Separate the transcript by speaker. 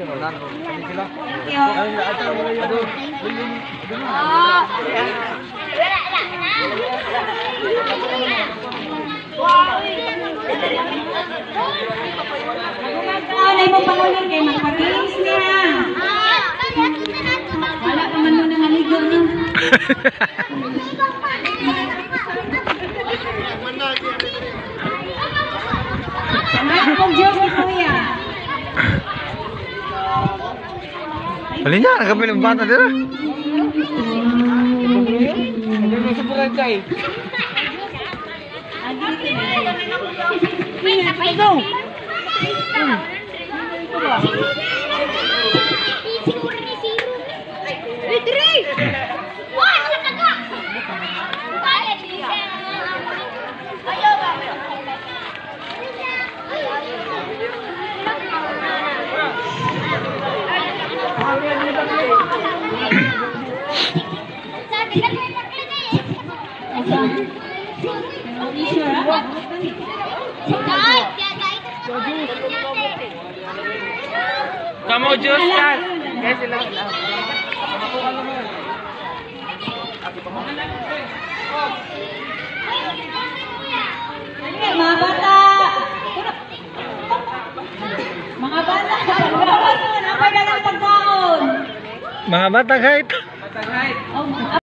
Speaker 1: Ano mo pangunan kay magpabilis niya. Wala ka man muna naligo niya. Anak kong Diyos
Speaker 2: Alin niya, nagkabili ng bata dito.
Speaker 3: Come on, just start. Yes,
Speaker 1: love, love. Thank you. Pagkakas mo! Napay na ng